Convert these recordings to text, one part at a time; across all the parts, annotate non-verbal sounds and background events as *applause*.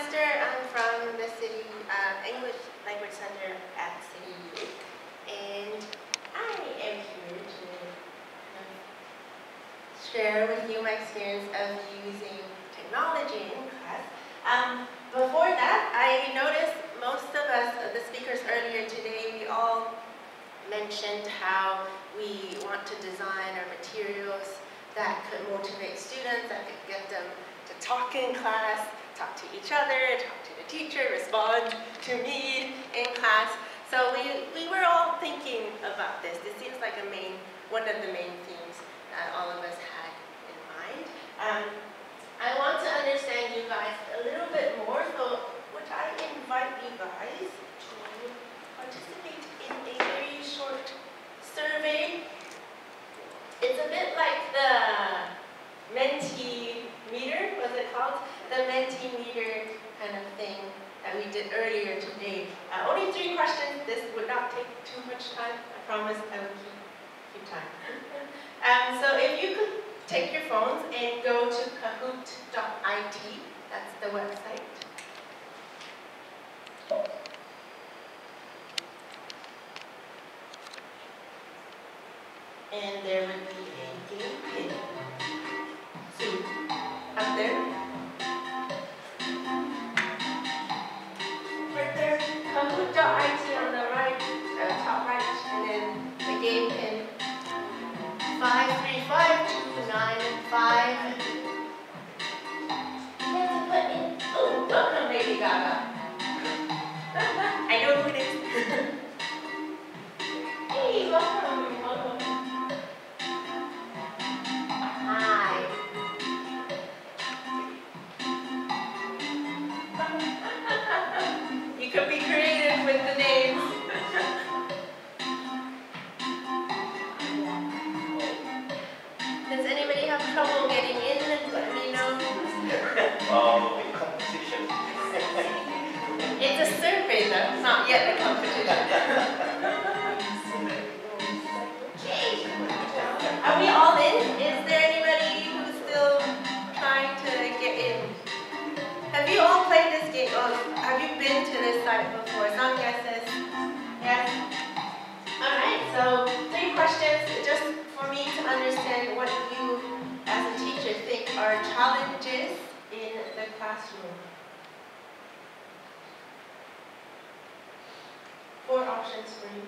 Lester. I'm from the City uh, English Language Center at City U. And I am here to share with you my experience of using technology in class. Um, before that, I noticed most of us, uh, the speakers earlier today, we all mentioned how we want to design our materials that could motivate students, that could get them to talk in class, talk to each other, talk to the teacher, respond to me in class. So we, we were all thinking about this. This seems like a main, one of the main themes that all of us had in mind. Um, I want to understand you guys a little bit more, so would I invite you guys to participate in a very short survey. It's a bit like the Mentimeter, was it called? The Mentimeter kind of thing that we did earlier today. Uh, only three questions. This would not take too much time. I promise I will keep, keep time. *laughs* um, so if you could take your phones and go to kahoot.it, that's the website. Though, not yet a competition. Are we all in? Is there anybody who's still trying to get in? Have you all played this game? Oh, have you been to this site before? Some guesses? Yes? Alright, so three questions just for me to understand what you as a teacher think are challenges in the classroom. Options for you.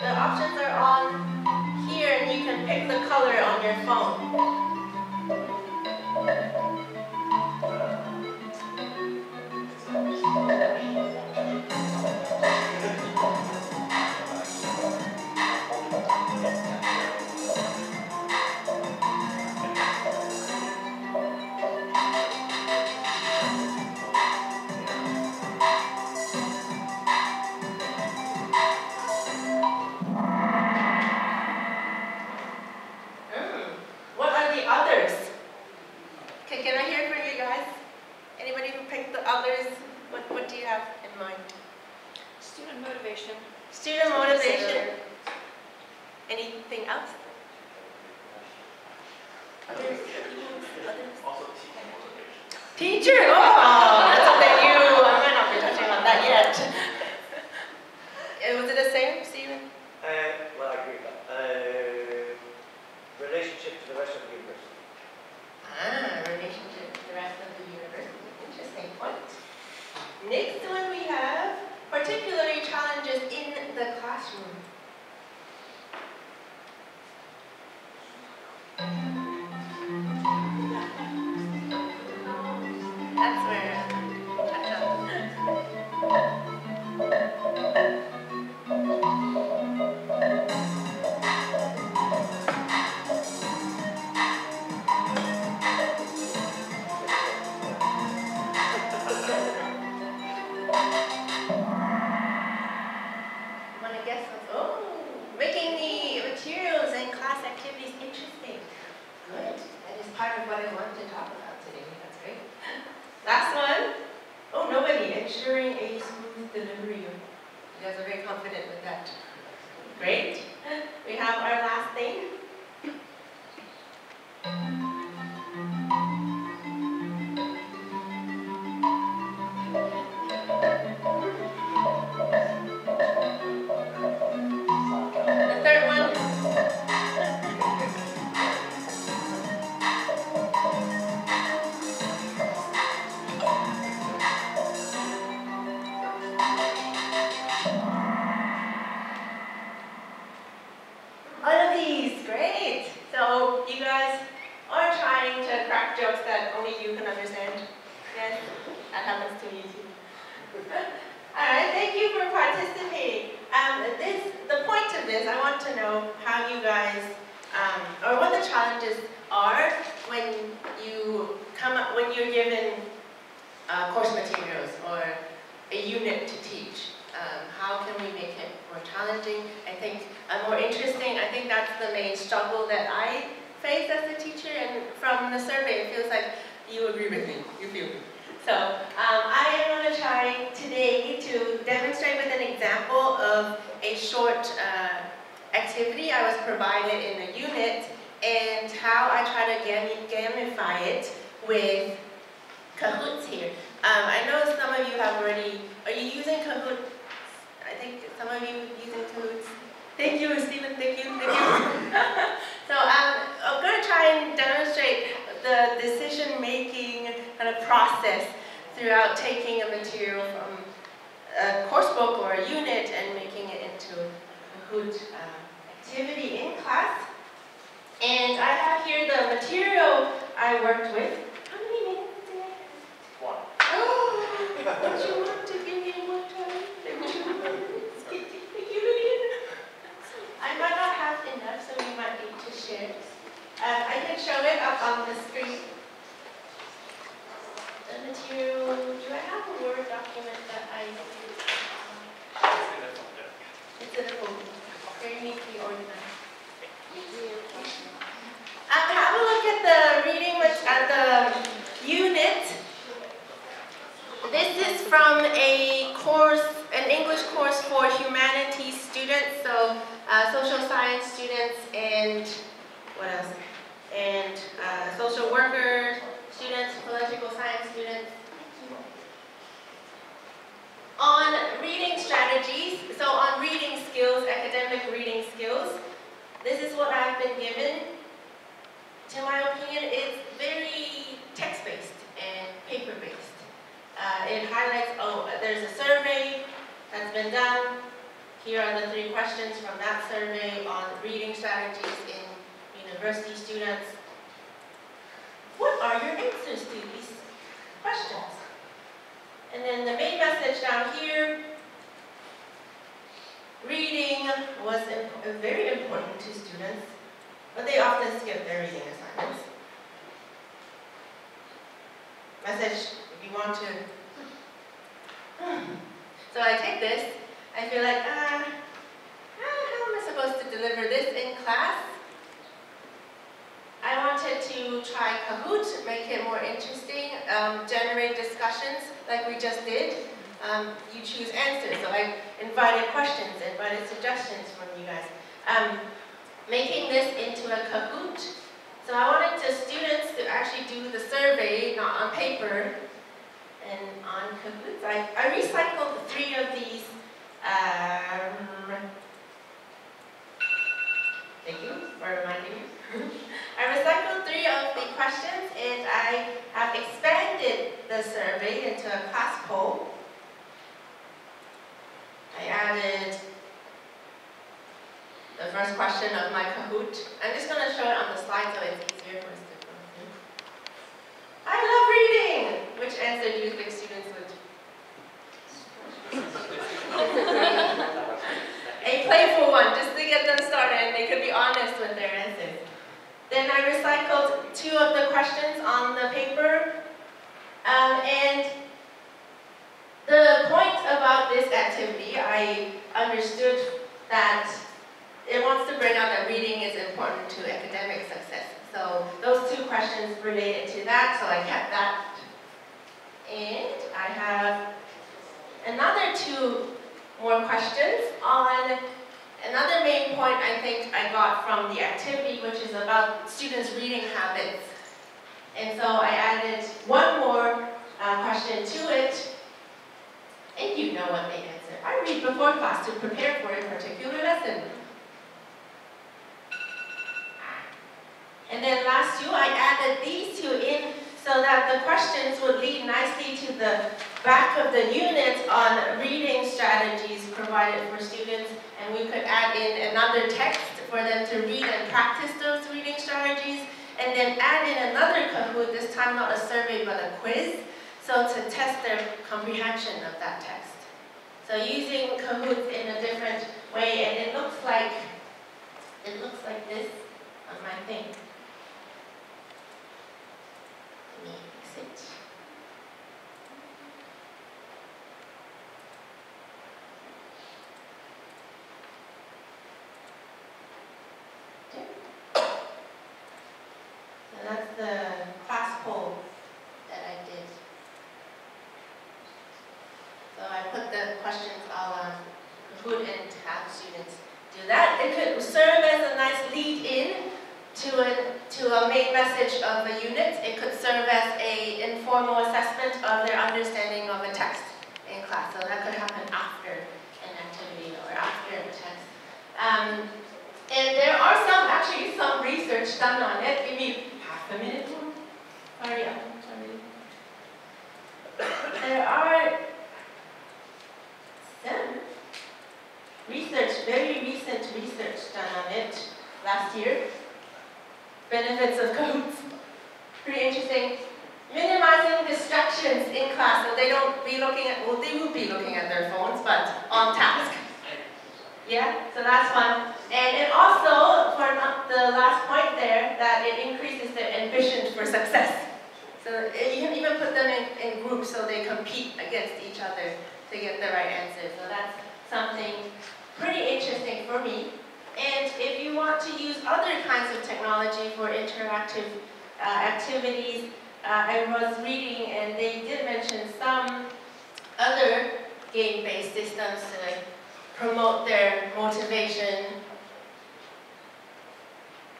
The options are on here and you can pick the color on your phone. Motivation. Student motivation. Anything else? Others? Others? Also teaching motivation. Teacher, oh, what I want to talk about today. That's great. Last one. Oh, nobody. Ensuring a smooth delivery. You guys are very confident with that. Great. We have our last thing. Only you can understand. Yes, that happens to me too. *laughs* All right, thank you for participating. Um, this, the point of this, I want to know how you guys, um, or what the challenges are when you come up, when you're given uh, course materials or a unit to teach. Um, how can we make it more challenging? I think uh, more interesting. I think that's the main struggle that I face as a teacher. And from the survey, it feels like you agree with me. You feel me. So um, I am going to try today to demonstrate with an example of a short uh, activity I was provided in a unit and how I try to gam gamify it with Kahoots here. Um, I know some of you have already, are you using Kahoot? I think some of you using Kahoots. Thank you, Stephen, thank you, thank you. *laughs* so um, I'm going to try and demonstrate the decision-making kind of process throughout taking a material from a course book or a unit and making it into a Kahoot uh, activity in class. And I have here the material I worked with. How many minutes did I have? One. Oh, would you want to give me more time? Than two minutes? Can you really? I might not have enough, so we might need to share. Um, I can show it on the screen. The material, do I have a Word document that I use? It's in a folder, very neatly organized. Um, have a look at the reading, which, at the unit. This is from a course, an English course for humanities students, so uh, social science students and what else? And uh, social worker students, political science students. On reading strategies, so on reading skills, academic reading skills, this is what I've been given. To my opinion, it's very text-based and paper-based. Uh, it highlights, oh, there's a survey that's been done. Here are the three questions from that survey on reading strategies in university students. Are your answers to these questions? And then the main message down here, reading was imp very important to students, but they often skip their reading assignments. Message, if you want to. So I take this, I feel like, ah, ah, how am I supposed to deliver this in class? I wanted to try Kahoot, make it more interesting, um, generate discussions like we just did. Um, you choose answers, so I invited questions, invited suggestions from you guys. Um, making this into a Kahoot. So I wanted the students to actually do the survey, not on paper, and on Kahoots. I, I recycled three of these um, Thank you for reminding me. *laughs* I recycled three of the questions and I have expanded the survey into a class poll. I added the first question of my Kahoot. I'm just going to show it on the slide so it's easier for us to go through. I love reading! Which answer do you think students would? *laughs* A playful one, just to get them started and they could be honest with their answers. Then I recycled two of the questions on the paper. Um, and the point about this activity, I understood that it wants to bring out that reading is important to academic success. So those two questions related to that, so I kept that. And I have another two more questions on another main point I think I got from the activity, which is about students' reading habits. And so I added one more uh, question to it, and you know what they answer. I read before class to prepare for a particular lesson. And then last two, I added these two in so that the questions would lead nicely to the back of the unit on reading strategies provided for students, and we could add in another text for them to read and practice those reading strategies. And then add in another Kahoot, this time not a survey but a quiz, so to test their comprehension of that text. So using Kahoot in a different way, and it looks like, it looks like this on my thing. Let me fix it. There. So that's the class poll that I did. So I put the questions all on Kahoot and have students do that. It could serve as a nice lead-in to a, to a main message of a unit. It could serve as a informal assessment of their understanding of a text in class. So that could happen after an activity or after a text. Um, and there are some, actually some research done on it. Give me half a minute more. Hurry up, sorry. *coughs* There are some research, very recent research done on it last year. Benefits of Kahoots. Pretty interesting. Minimizing distractions in class, so they don't be looking at, well, they will be looking at their phones, but on task. Yeah, so that's one. And it also, for the last point there, that it increases their ambition for success. So uh, you can even put them in, in groups so they compete against each other to get the right answer. So that's something pretty interesting for me. And if you want to use other kinds of technology for interactive uh, activities, uh, I was reading and they did mention some other game-based systems to like promote their motivation.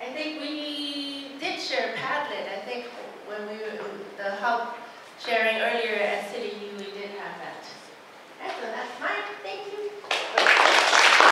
I think we did share Padlet. I think when we were the hub sharing earlier at City U, we did have that. So that's my